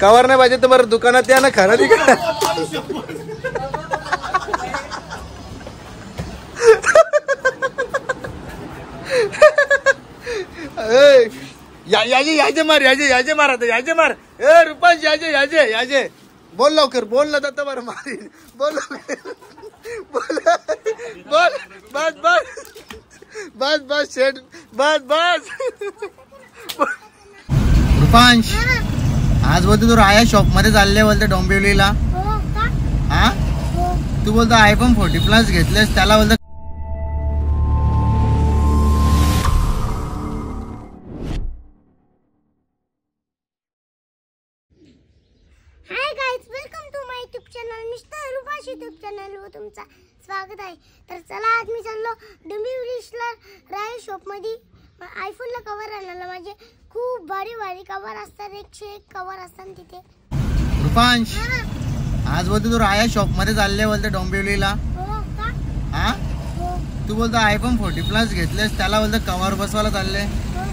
Cover नाही पाहिजे तर बरं दुकानात ना खरेदी करा. याजे याजे मार, याजे याजे मार आता, याजे मार. ए, रुपांश, याजे याजे याजे. बोल लवकर, बोल ना तर बरं मारीन. बोल बोल बोल, बस बस. बस बस, शेट, बस बस. रुपांश आज बोलतो तू राया शॉपमध्ये चालले बोलते डोंबिवलीला. हो हा? हो. तू बोलतो आयफोन फोर्टी प्लस घेतलेस त्याला बोलतो तुमचा स्वागत आहे. तर चला आज मी चाललो डोंबिवलीला राय शॉपमध्ये आयफोनला कवर आणायला माझे खूप भारी भारी कवर असतात. एकशे एक कवर असतात तिथे. रुपांश आज बोलतो तू राया शॉपमध्ये चालले बोलते डोंबिवलीला. हो हा? हो. तू बोलतो आयफोन फोर्टी प्लस घेतलेस त्याला बोलतो कवर बसवायला चालले. हो.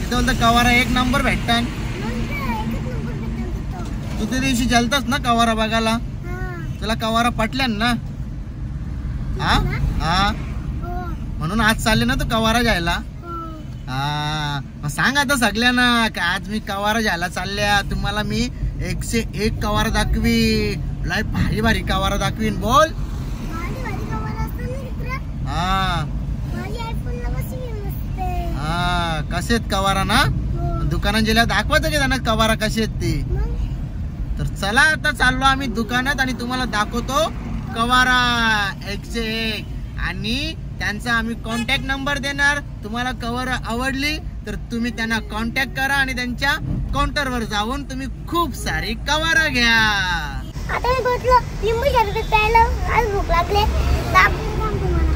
तिथे बोलतो कवर एक नंबर भेटतात तिथं. तू त्या दिवशी जलतास ना कवारा बघायला? हा, तुला कवारा पटल्यान ना? हा? हा? म्हणून आज चालले ना तू कवारा घ्यायला हो. सांग आता सगळ्यांना की आज मी कवारा घ्यायला चालल्या. तुम्हाला मी एकशे एक कवारा दाखवी लय भारी भारी कवारा दाखवीन बोल. हा. हा कसे आहेत कवारा ना? हो. दुकानात गेल्या दाखवायचं की त्यांना कवारा कसे आहेत ते. तर चला आता चाललो आम्ही दुकानात आणि तुम्हाला दाखवतो कवारा एकशे एक. आणि त्यांचा आम्ही कॉन्टॅक्ट नंबर देणार. तुम्हाला कवर आवडली तर तुम्ही त्यांना कॉन्टॅक्ट करा आणि त्यांच्या काउंटरवर जाऊन तुम्ही खूप सारी कवारा घ्या. आता मी बसलो लिंबू शरबत प्यायला आज भूक लागले सांग तुम्हाला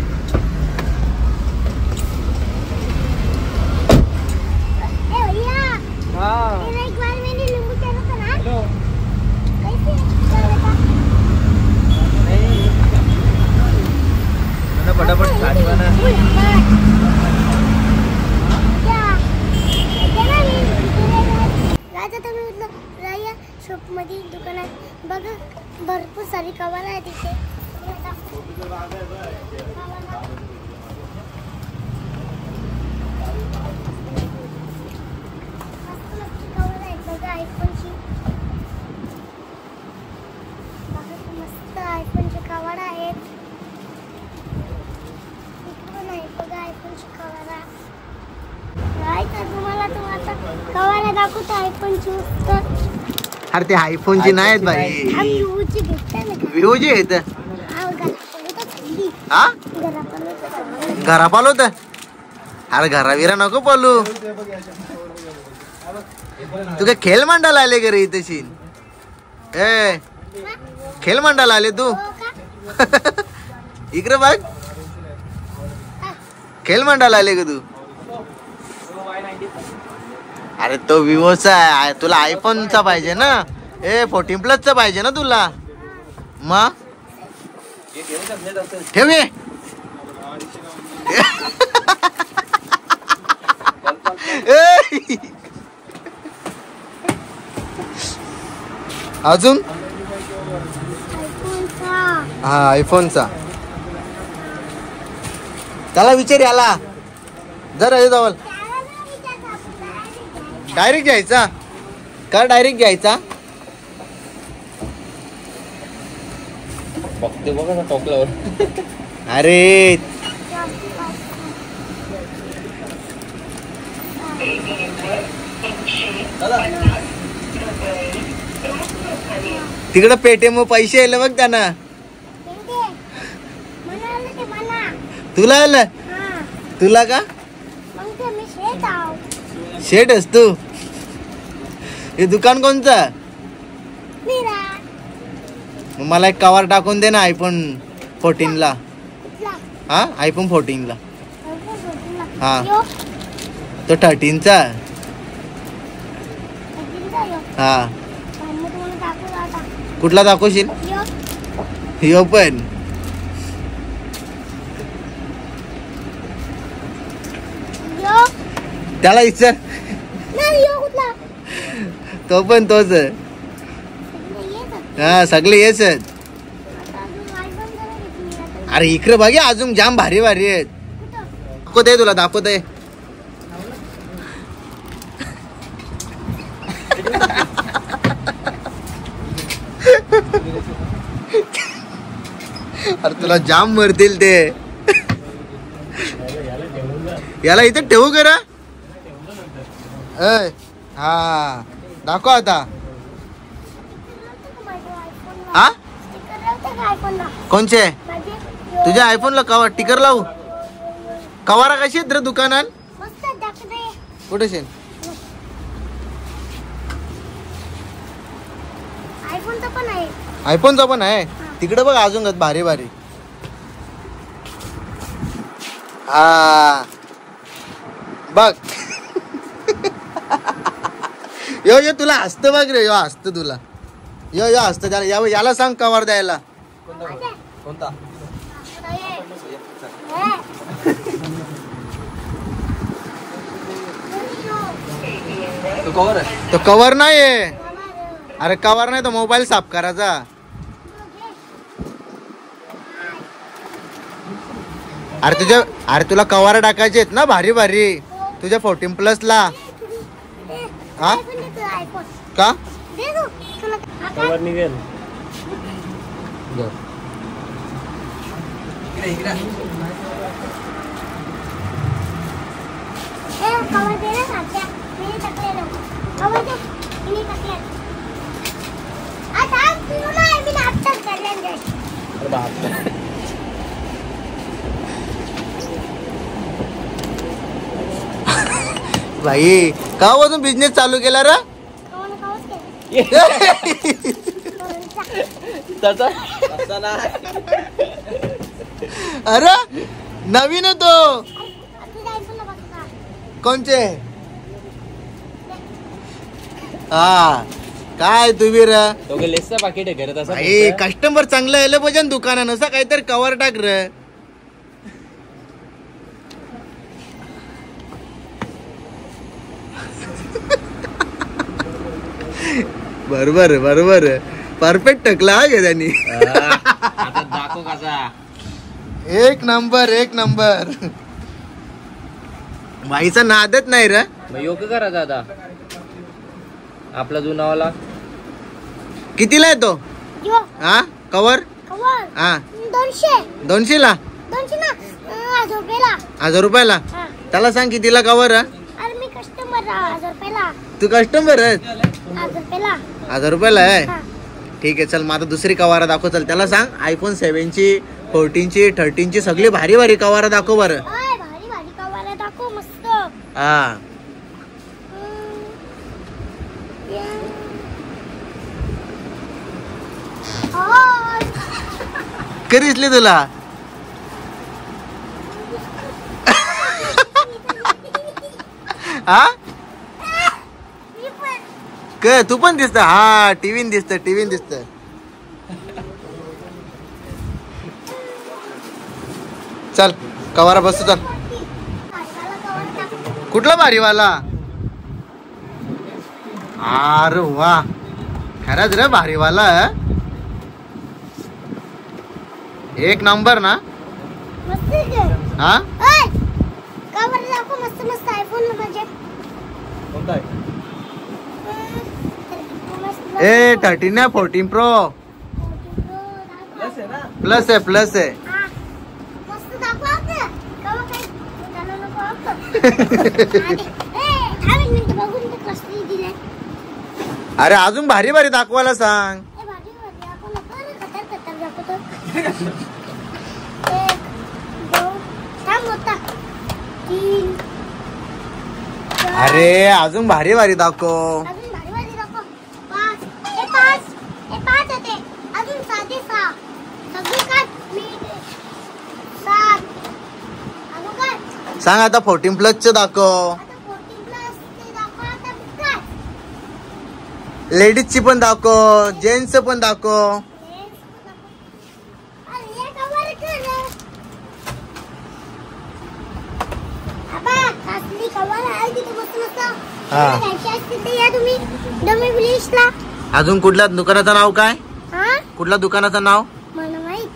ए भैया मेरा एक बार मैंने नींबू शरबत ना कैसे शरबत था? फटाफट उई, राजा तुम्ही राया दुकानात. बघा भरपूर सारी कवर आहे तिथे. मस्त कवर आहेत आयफोनची बघा कवर आहेत इकडे पण आहे बघा. आयफोनची कवर काय तर तुम्हाला तो आता कवर दाखवतो आयफोनची मस्त अरे ते आयफोनची नाही आहेत बाई. ना आहेत. हा, घरापर्यंत खाल्ली. घरा पालो तर अरे घराविरा नको पालू तू काय खेळ मांडायला आले घरी इथेशी. ए खेळ मांडायला आले तू. हो? इकडे बघ. खेळ मांडायला आले का तू? अरे तो विवोचा आहे. तुला आयफोनचा पाहिजे ना? ए फोर्टीन प्लसचा पाहिजे ना तुला? मग ठेव! अजून. हा आयफोनचा त्याला विचार याला. जरा विचारत आपण. डायरेक्ट घ्यायचा. का डायरेक्ट घ्यायचा. बघते बघा ना टोकल्यावर अरे. तिकडं पेटीएम पैसे आले बघ त्यांना दे. मला आलं ते मला. तुला आलं हा. तुला का ते. शेट तू हे दुकान कोणचं. मग मला एक कवर टाकून दे ना आयफोन फोर्टीन ला कुठला? हा आयफोन फोर्टीन ला आयफोन फोर्टीनला. हा. तो थर्टीनचा. हा. कुठला दाखवशील यो. पण यो. त्याला विचार. तो पण तोच आहे. हा सगळे येच. अरे इकडे बघ अजून जाम भारी भारी आहेत? दाखवत तुला दाखवत आहे अरे तुला जाम मरतील ते. याला इथे ठेवू करा. अय हा दाखव आता. हा? Sticker लावते का iPhone ला? कोणचे तुझ्या आयफोनला कवा टिकर लावू? कवारा कशी आहेत रे दुकानात? मस्त कुठे शेन? आयफोनचा पण आहे. तिकडे बघ अजून गं भारी भारी. हा. बघ. यो यो तुला हसत बघ रे यो हसत तुला यो यो हसत त्याला या- याला सांग कवर द्यायला. कोणता. तो कवर आहे तो कवर नाही. अरे कवर नाही तो मोबाईल साफ करायचा अरे तुझ्या अरे तुला कवर टाकायचे आहेत ना भारी भारी तुझ्या फोर्टीन प्लस ला हे. हा? iPhone दे तुला, iPhone. का दे तू. तुला हा काय? कवर निघेल इकडे इकडे हे, cover दे ना साध्या. मी नाही टाकलेलं. cover दे. मी नाही टाकलेलं. आता आज तुला आहे, मी नाही आत्ताच काढलेलं आहे. अरे बाप भाई का अजून बिझनेस चालू केला रे cover न coverच केलं. cover चा. त्याचा तसा अरे नवीन आहे तो? कोणचे? हा काय तुम्ही दोघे लेसचं पाकिट आहे घरात असं कस्टमर चांगलं यायला पाहिजे ना दुकानात असं काहीतरी कवर टाक रे. बरोबर बरोबर. परफेक्ट टकला हा गे त्यांनी. आता दाखव कसा. एक नंबर एक नंबर. भाईचा नादच नाही रे. मग योग्य करायचा आता आपला जुनावाला कितीला आहे तो यो, हा? कवर. हा. दोनशे. दोनशे ला दोनशे ना. अं, हजार रुपयाला. हजार रुपयाला? हा. त्याला सांग कितीला कवर हा? अरे मी कस्टमर हजार रुपयाला. तू कस्टमर आहे हजार रुपयाला. हजार रुपयाला आहे. ठीक आहे चल मग आता दुसरी कवारा दाखव. चल त्याला सांग आयफोन सेव्हनची फोर्टीनची थर्टीनची सगळी भारी भारी कवारा दाखव बरं. हा. दिसली तुला. हा? क तू पण दिसत. हा टीव्हीन दिसत टीव्हीन दिसत. चल कवारा बसतो चल. कुठला भारीवाला? अरे वा. खरंच रे भारीवाला. एक नंबर ना. हा? मस्त मस्त आयफोन म्हणजे कोणता आहे हम्म. तर मस्त ए थर्टीन आहे फोर्टीन प्रो प्लस आहे ना? प्लस आहे हा. अरे अजून भारी भारी दाखवायला सांग. ए, भारी भारी आपण नको रे, कतर कतर दाखवतो. एक, दोन, थांब होता. तीन, चार, अरे अजून भारी भारी दाखव अजून भारी भारी दाखव. पाच. ए, पाच. ए, पाच होते. अजून साधे सहा. सगळी काढ. मी ते- सात. अजून काढ. सांग आता फोर्टीन प्लसचं दाखव आता 14 plus ते दाखव. आता काढ. लेडीजची पण दाखव जेंट्सचं पण दाखव अजून कुठल्या दुकानाचं नाव काय कुठल्या दुकानाचं नाव मला माहीत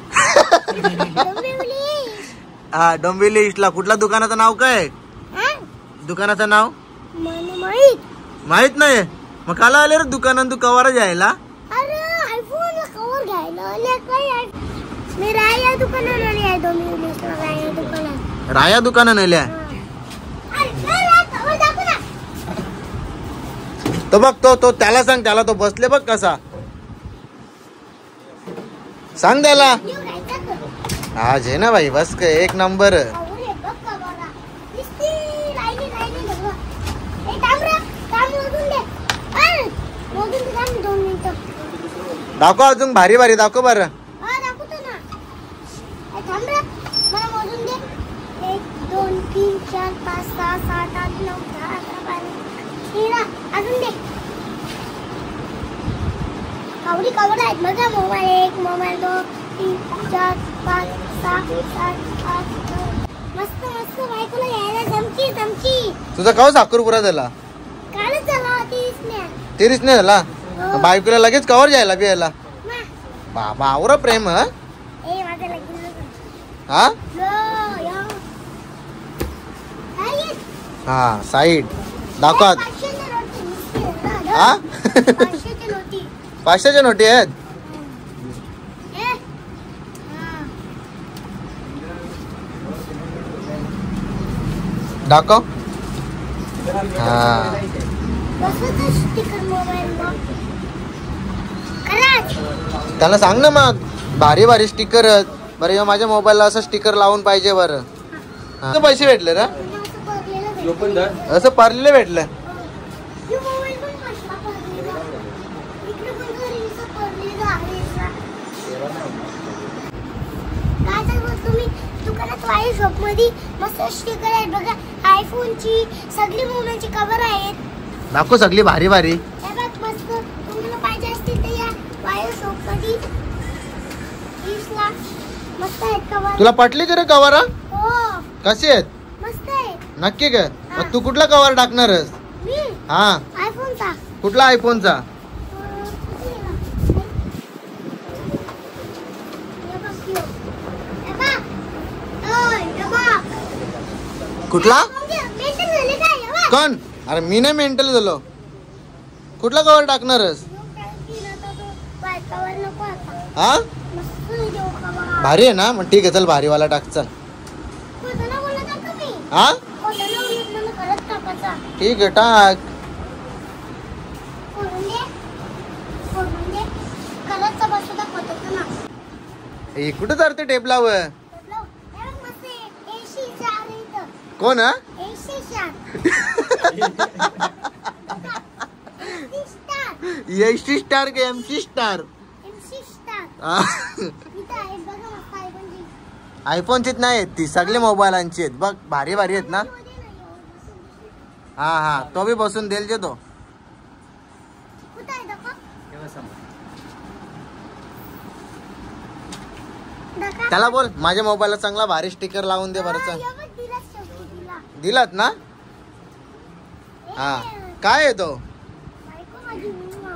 डमी विलेज हा डोंबिवली इस्टला कुठल्या दुकानाचं नाव काय? हा? दुकानाचं नाव? माहीत. माहीत नाही? मग काला आले रे दुकानात तू कवारा जायला मी राया दुकानात आली आहे डमी विलेजला राया दुकानात राया दुकानं नेल्या अरे काय रे, कवर दाखव ना. तो बघ तो तो त्याला सांग त्याला तो बसले बघ कसा. सांग त्याला? आज आहे ना भाई बस का एक नंबर। आवडे दाखव अजून भारी भारी दाखव बरं. दोन, तीन, चार, पाच, आठ, मोबाईल एक मोबाईल दोन तीन चार पाच सहा सात आठ नऊ मस्त मस्त बायकोला यायला जमची जमची तुझा काव साखरपुरा झाला? कालच तेरीच नाही झाला? बायकोला लगेच कवर जायला बियाला मा. बाबा आवरा प्रेम हं? ए माझं लगीन नको. हा? लो, या. काय येत? हा साईड दाखव. पाचशेच्या नोटी नुसते, ना, हा? नोटी. पाचशेच्या नोटी आहेत ए हा. दाखव. हा. त्याला सांग ना मग. भारी भारी स्टिकर बरं ह्यो माझ्या मोबाईलला असं स्टिकर लावून पाहिजे बरं. हा. पैसे भेटले रे? मी असं पारलेलं भेटलं. हे तुम्ही मस्त स्टिकर आहेत बघा आयफोनची सगळी मोबाईलची कव्हर आहेत. दाखव सगळी भारी भारी. बघ मस्त. तुम्हाला पाहिजे असतील तर या. वायर शॉपमध्ये वीसला मस्त आहेत कव्हर तुला पटली का रे कवर हो. कशी आहेत? मस्त आहे. नक्की का तू कुठला कवर टाकणारस? हा. आयफोनचा कुठला आयफोनचा कुठला? कोण. अरे मी नाही मेंटल झालो. कुठला कवर टाकणारस? हा? भारी आहे ना? मग ठीक आहे चल भारीवाला टाक चल. हा? ठीक आहे टाक. हे कुठं चालते टेबलावर? कोण हा एस टी स्टार का एम सी स्टार आयफोनचीच नाही आहेत ती सगळे मोबाईलांची आहेत बघ भारी भारी आहेत ना हा हा तो बी बसून देईल जे तो त्याला बोल माझ्या मोबाईलला चांगला भारी स्टिकर लावून दे बरं दिलात ना? हा. काय आहे तो?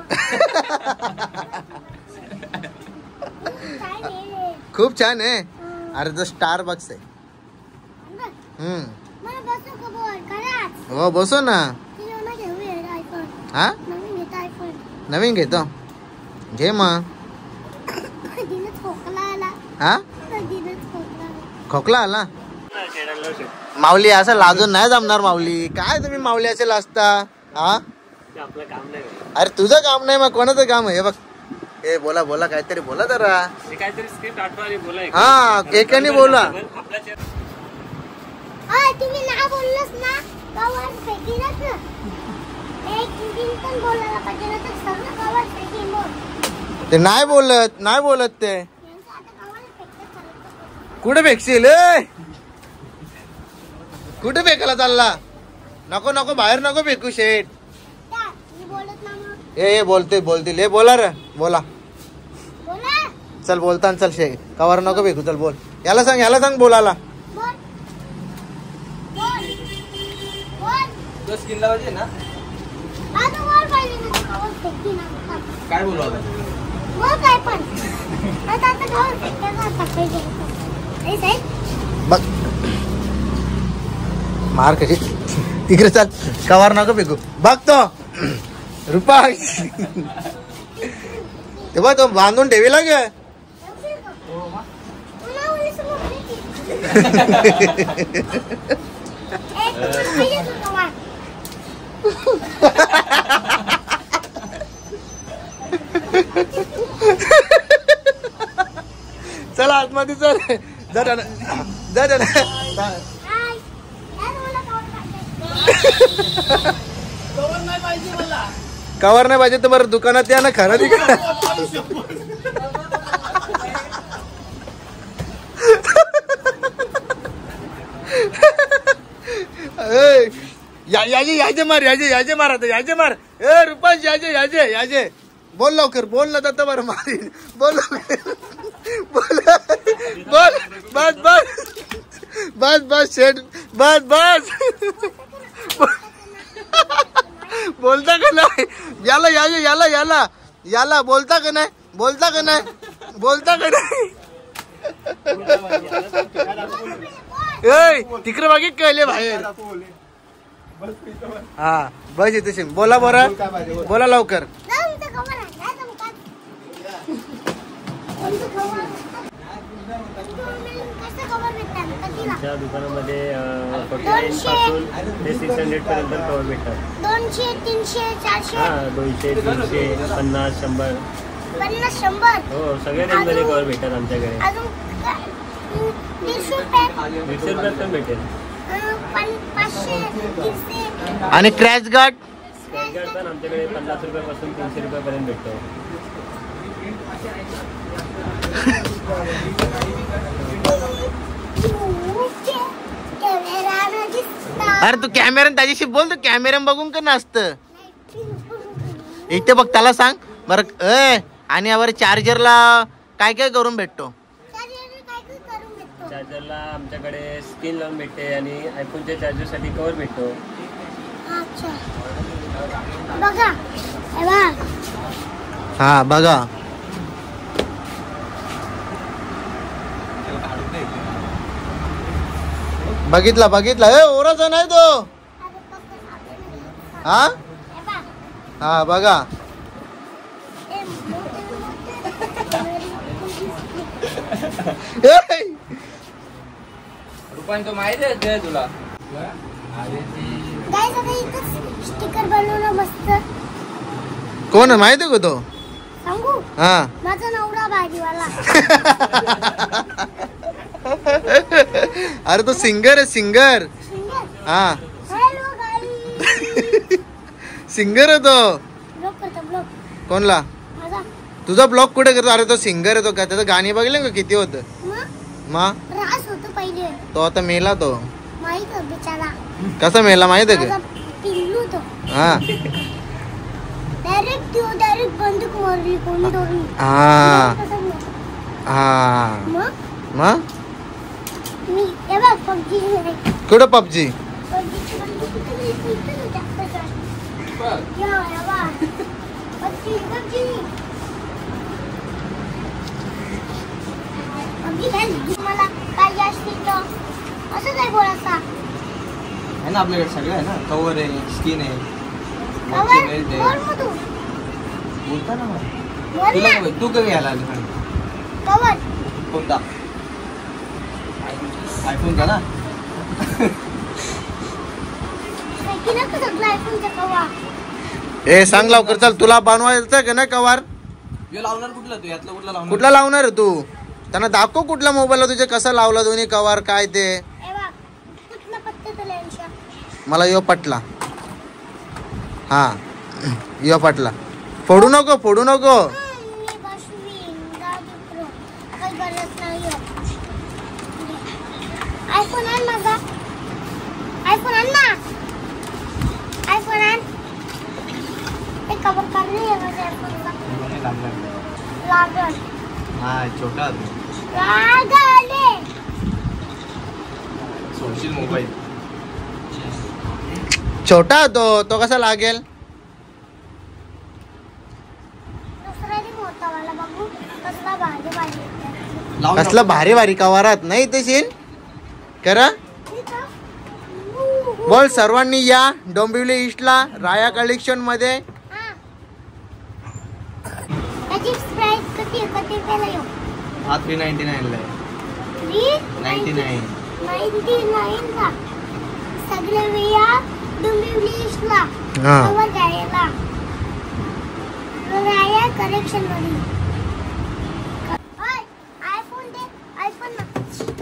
खूप छान आहे अरे तो स्टार बक्स आहे. हम्म. हो बसो ना. हा? नवीन घेतो घे मग. हा? खोकला आला. माऊली असं लाजून नाही जमणार माऊली. काय तुम्ही माऊली असेल असता? हा? अरे तुझं काम नाही मग कोणाचं काम? आहे हे बघ. ए बोला बोला काहीतरी बोला जरा. काहीतरी स्क्रिप्ट आठवा बोला हा एकाने बोला. आपल्या तुम्ही ना बोललोस ना गावात फेकीनच ना एक दिन पण बोलायला पाहिजे ना तर सगळं गावात फेकीन मग? ते नाही बोलत नाही बोलत ते. कुठे फेकशील? ए? कुठे फेकायला चालला? नको नको बाहेर नको फेकू शेट बोलत ए ए, बोलते बोलतील ए बोला रे. बोला. चल बोलताना चल शे कवर नको फेकू चल बोल. याला सांग याला सांग बोलाला बोल बोल बोल तो स्किन लावायचे ना? फेकी नका काय बोलू आता? मग काय पण आता आता गावात फेकायचं आता पाहिजे ए साहेब बघ मार कशी? तिकडे चाल. कवार नको फेकू. बघतो. रुपा ते बघ तो बांधून ठेवी ग चला आतमध्ये चल. जा जा कवर नाही पाहिजे तर बरं दुकानात या ना करा. याजे याजे मार, याजे याजे मार आता, याजे मार. ए रुपाश याजे याजे याजे. बोल लवकर, बोल ना तर बरं मारीन. बोल बोल. बोल. बस बस. बस बस बस बस. बोलता का नाही? याला याला याला याला. याला बोलता का नाही? बोलता का नाही? बोलता का नाही? ए तिकडे बाकी कळले बाहेर. हा बस येते. बोला बरं. बोला लवकर. दुकानामध्ये फोर्टी नाईन पासून ते सिक्स हंड्रेड पर्यंत कवर भेटतात. दोनशे तीनशे चारशे? हा दोनशे तीनशे पन्नास शंभर. पन्नास शंभर? हो सगळ्या रेंजमध्ये कवर भेटतात आमच्याकडे. अजून? दीडशे रुपये? दीडशे रुपयात पण भेटेल. अं, पन- पाचशे दीडशे आणि क्रॅच गार्ड स्क्रॅच गार्ड पण आमच्याकडे पन्नास रुपयापासून तीनशे रुपयापर्यंत भेटतो. अरे तू कॅमेरा त्याच्याशी बोल तू कॅमेरा बघून का नसतं इथे बघ त्याला सांग. बरं ए आणि यावर चार्जरला काय काय करून भेटतो? चार्जर काय काय करून भेटतो? चार्जरला आमच्याकडे स्क्रीन लावून भेटते आणि आयफोनच्या चार्जरसाठी कवर भेटतो. अच्छा. बघा. हे बघा हा बघा बघितला बघितला. ए ओराचा नाही तो. हा? हे बघा. रुपान तो माहिती आहे ते तुला? गाईज आता इथंच स्टिकर बनवलं मस्त. कोण आहे? माहिती का तो? सांगू? हा. माझा नवरा भाजीवाला अरे तो सिंगर आहे सिंगर. हा. सिंगर आहे तो. कोणला? तुझा ब्लॉग कुठे करतो? अरे तो सिंगर आहे तो. का त्याचं गाणी बघले का? किती होतं? तो आता मेला तो. कसा मेला माहीत आहे का? हा. हा. हा. मग? कुठं पबजी मला पाहिजे असतील तर. असं काय बोलायचा आहे ना आपल्याकडे सगळं आहे ना? कवर आहे स्किन आहे. कवर बोल मग तू. बोलता ना मग. बोल तुला ना तू कधी घ्यायला आली? कवर कोणता? आयफोन का ना ए सांग लवकर चल तुला बनवायचं का नाही कवार? लावणार कुठला तू? यातला कुठला लावणार? कुठला तू? त्यांना दाखव कुठल्या मोबाईलला तुझे कसा लावला दोन्ही कवार काय ते. कुठला मला यो पटला. हा यो पटला. फोडू नको फोडू नको. छोटा होतो तो कसा लागेल? कसला भारी भारी कवारात नाही तशील करा. बोल सर्वांनी या डोंबिवली ईस्टला राया कलेक्शनमध्ये. नाईन सगळे वेळा डोंबिवली ईस्टला. हा. कवर घ्यायला. राया कलेक्शनमध्ये. आयफोन दे आयफोन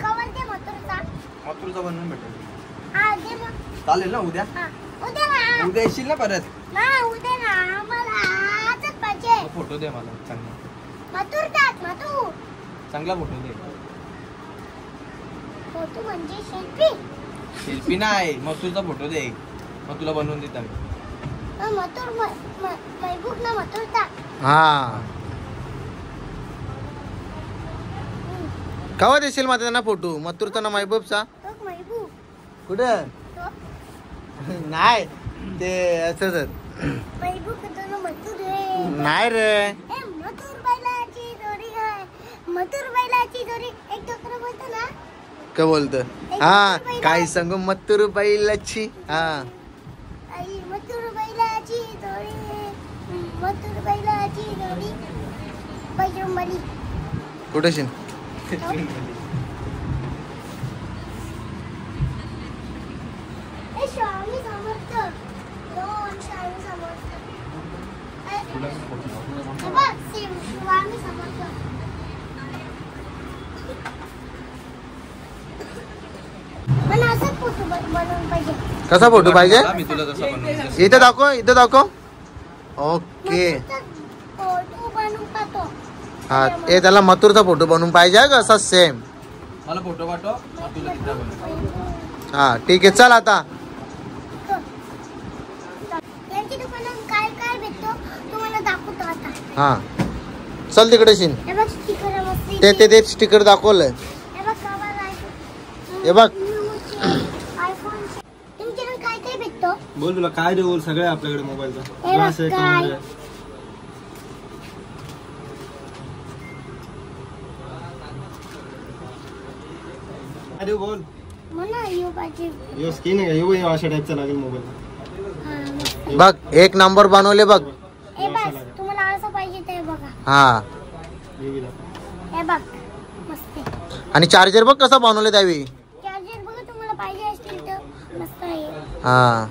कवर दे मथुरचा. तुझं बनवून भेटेल. हा दे मग. चालेल ना उद्या? हा उद्या ना. उद्या येशील ना परत? ना उद्या ना. आम्हाला आजच पाहिजे. फोटो दे मला चांगला. मथुर दात मथुर चांगला फोटो दे. फोटो म्हणजे शिल्पी शिल्पी नाही तुझा फोटो दे. मग तुला बनवून देता मथुर मथुर दात हा. कवा देशील माझा त्यांना फोटो? मथुरचा ना महबूबचा कुठं? नाही ते असंच महबूब तो मथुर आहे नाही रे. ए मथुर बैलाची जोडी आहे मथुर बैलाची जोडी. एक डोकर बोलतो ना? का बोलत? हा काही सांगू? मत्तूर बैलाची. हा आई मथुर बैलाची जोडी मथुर बैलाची जोडी बजरंगबली कुठं शिन ए स्वामी समर्थ दोन स्वामी समर्थ ए, हे बघ, शिव- स्वामी समर्थ मला असंच फोटो बनवून पाहिजे. कसा फोटो पाहिजे? इथं दाखव इथं दाखव. ओके. हा ते त्याला मथुरचा फोटो बनवून पाहिजे का असा सेम मला फोटो पाठव हा ठीक आहे चल आता. यांच्या दुकानात काय काय भेटतो तुम्हाला दाखवतो आता. हा. चल तिकडे शिन. हे बघ स्टिकर मस्त. ते ते ते स्टिकर दाखवलंय. हे बघ कवर आहे हे बघ. आयफोन तुमच्याकडे काय काय भेटतो? बोल तुला काय देऊ सगळं आपल्याकडे मोबाईलचा. देऊ बोल. म्हणा येऊ पाहिजे. यो स्किन आहे यो यो अशा टाईपचा लागेल मोबाईल हा बघ एक नंबर बनवले बघ. बघ तुम्हाला असं पाहिजे ते बघा. हा. बघ मस्त आहे. आणि चार्जर बघ कसा बनवले त्यावेळी. चार्जर बघा तुम्हाला पाहिजे असतील तर मस्त आहे. हा.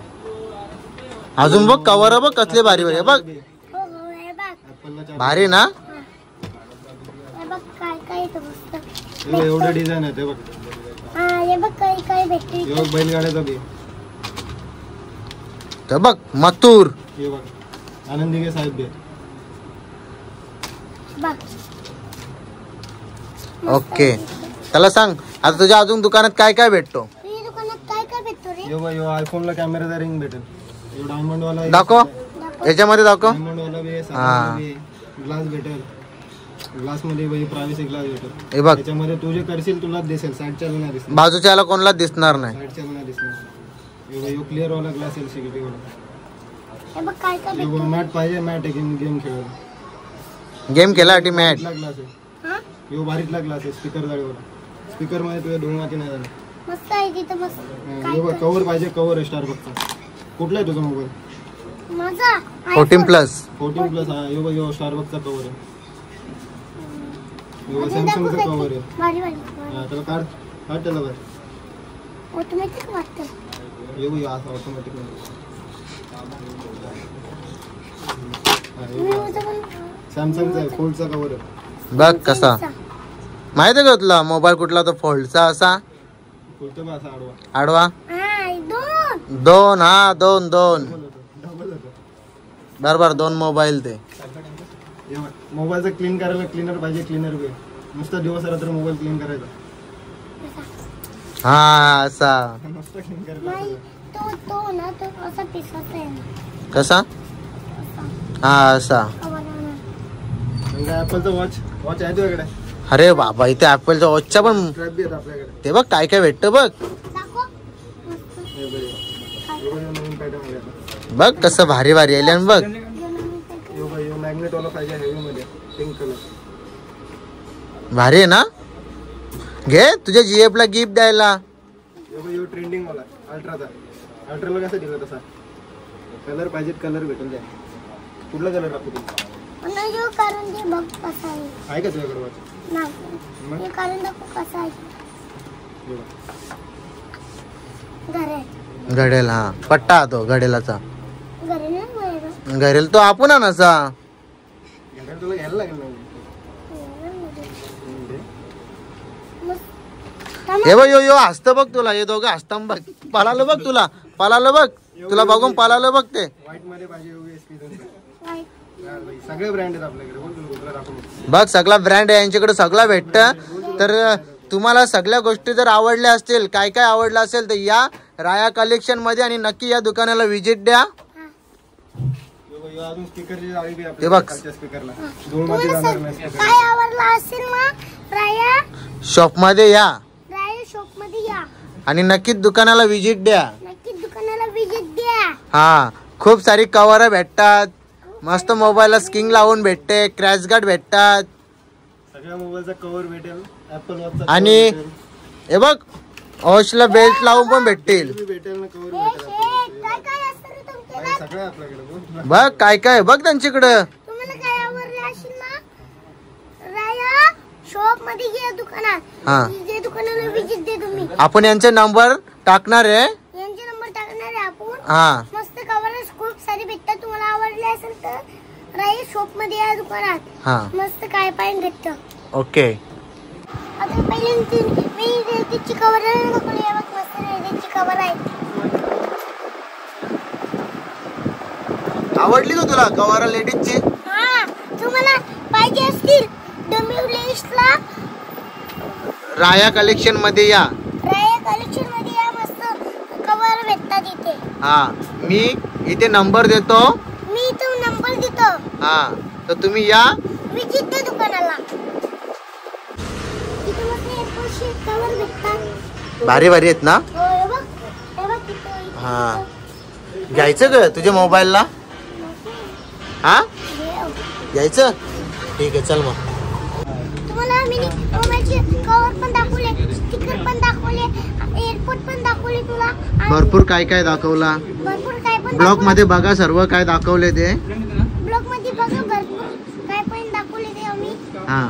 अजून बघ कवर बघ कसले भारी भारी. बघ. हो हो बघ. भारी ना? बघ काय काय येतं मस्त. एवढं डिझाईन आहे ते बघ. हा बघ काय काय भेटते हे बघ बैलगाड्याचा बी तर बघ मथुर. हे बघ आनंदी के साहेब बी. आहे. बघ ओके त्याला सांग आता तुझ्या अजून दुकानात काय काय भेटतो? तुझ्या दुकानात काय काय भेटतो रे? यो बघ यो आयफोनला कॅमेराचा रिंग भेटेल. यो डायमंड वाला दाखव. याच्यामध्ये दाखव. डायमंड वाला बी आहे हा. ग्लास भेटेल. ग्लासमध्ये बी प्रायव्हसी ग्लास भेटेल. हे बघ. त्याच्यामध्ये तू जे करशील तुलाच दिसेल. साईडच्या नाही दिसणार? बाजूच्याला कोणाला दिसणार नाही. साईडच्या नाही. दिसणार क्लिअर वाला ग्लास एल सी वाला. हे बघ काय काय यो भेटतो मॅट पाहिजे मॅट आहे गेम गेम खेळायला. गेम मॅच भारीतला ग्लास आहे. हा? यो भारीतला ग्लास आहे स्पीकर जाळीवाला स्पीकरमध्ये तुझ्या धुळमाती नाही झाली. मस्त आहे तिथं मस्त. काय यो बघ काय? कवर पाहिजे कवर आहे स्टार बघचा कुठला आहे तुझा मोबाईल माझा फोर्टीन. प्लस फोर्टीन प्लस हा यो बघ यो स्टार कवर आहे. सॅमसंगचा का कवर ते? आहे. भारी भारी हा, त्याला काढ काढ त्याला बाहेर ऑटोमॅटिक वाटतं. यो बघ असं ऑटोमॅटिक मी उद्या पण- सॅमसंगचा आहे फोल्डचा कवर आहे. बघ कसा. माहिती आहे का तुला? मोबाईल कुठला तो फोल्डचा असा? फोल्डचा बा असा आडवा? आडवा? हा, दोन. दोन हा दोन दोन. बरोबर दोन मोबाईल ते. मोबाईलचा क्लीन करायला क्लीनर पाहिजे क्लीनर बी नुसतं दिवस रात्र मोबाईल क्लीन करायचा. हा असा. नुसतं क्लीन करायला कसा? असा. हा असा. आवाजानं. ऍपलचा वॉच वॉच आहे तुझ्याकडे? अरे बाबा इथे ऍपलच्या वॉचच्या पण ते बघ काय काय भेटतं बघ. हे बघ, कसं भारी भारी आले आणि बघ. वाला पाहिजे हेवी मध्ये पिंक कलर भारी आहे ना? घे तुझ्या जीएफ ला गिफ्ट द्यायला. यो ट्रेंडिंग मला अल्ट्राचा अल्ट्राला कसं दिलं तसा? कलर पाहिजेत कलर भेटून द्या कुठला कलर टाकू तुम्ही बघ कसा आहे. का तुझ्याकडे? नाही. दाखव कसा आहे. घडेल हा. पट्टा तो घडेलाचा. घडेल तो आपण नसा घड्याळ तुला घ्यायला लागेल ना हे बघ यो यो हसत बघ तुला हे दोघं हसतं बघ पळालं बघ तुला पळालं बघ तुला बघून पळालं बघ ते व्हाईटमध्ये पाहिजे एस पी सगळे ब्रँड आहेत आपल्याकडे बोल तुला कुठला दाखवू बघ सगळा ब्रँड आहे यांच्याकडे सगळं भेटतं तर तुम्हाला सगळ्या गोष्टी जर आवडल्या असतील काय काय आवडलं असेल तर या राया कलेक्शनमध्ये आणि नक्की या दुकानाला व्हिजिट द्या हे आपल्या बघ. शॉपमध्ये या. शॉपमध्ये या. आणि नक्कीच दुकानाला व्हिजिट द्या. नक्की दुकानाला विजिट द्या. हा खूप सारी कवर भेटतात. मस्त मोबाईलला स्किंग लावून भेटते क्रॅश गार्ड भेटतात. सगळ्या मोबाईलचा कव्हर भेटेल ऍपल आणि- हे बघ औषला बेल्ट लावून पण भेटतील. भेटेल ना कव्हर भेटेल शेठ, काय काय असतं रे तुमच्याकडे सगळं आपल्याकडे बोल बघ काय काय बघ त्यांच्याकडं. तुम्हाला काय आवडले असेल ना? राया शॉपमध्ये दुकानात. हा. जे दुकानाला विजिट दे तुम्ही. आपण यांचे नंबर टाकणार आहे. यांचे नंबर टाकणार आहे आपण. हा. मस्त कवर खूप सारे भेटतात. तुम्हाला आवडले असेल तर राया शॉपमध्ये या दुकानात. हा. मस्त काय पाहिजे भेटतं. ओके. आता पहिले तीन मी रेतीची कवर दाखवली आहे. बघ मस्त रेतीची कवर आहे. आवडली का तुला कवारा लेडीजची? हा तुम्हाला पाहिजे असतील डोंबिवलीला राया कलेक्शनमध्ये या. राया कलेक्शनमध्ये या मस्त कवर भेटतात इथे. हा मी इथे नंबर देतो. मी इथं नंबर देतो. हा तर तुम्ही या. विजिट दे दुकानाला. इथे मस्त एअरपोर्टचे कवर भेटतात. भारी भारी आहेत ना? हो. हा. घ्यायचं ग तुझ्या मोबाईलला हा. घ्यायचं ठीक आहे चल मग. तुम्हाला मी मोबाईलचे कवर पण दाखवले स्टिकर पण दाखवले एअरपोर्ट पण दाखवले तुला. आणि भरपूर काय काय दाखवला? भरपूर काय पण ब्लॉगमध्ये बघा सर्व काय दाखवले ते. ब्लॉगमध्ये बघा भरपूर काय पण दाखवले ते आम्ही. हा.